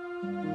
Música